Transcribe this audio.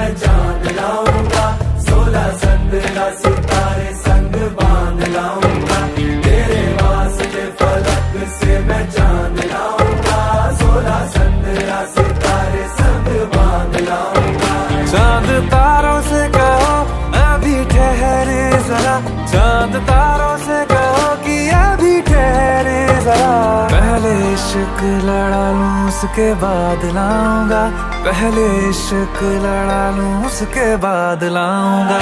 के मैं जान लाऊँगा, सोलह संदरा सितारे संग बाँध लाऊँगा। तेरे वास्ते फलक से मैं जान लाऊँगा, सोलह संदरा सितारे संग बाँध लाऊँगा। चाँद तारों से कहो, अभी ठहरे जरा। चाँद तारों से पहले इश्क लड़ा लूँ उसके बाद लाऊँगा। पहले इश्क लड़ा लूँ उसके बाद लाऊँगा।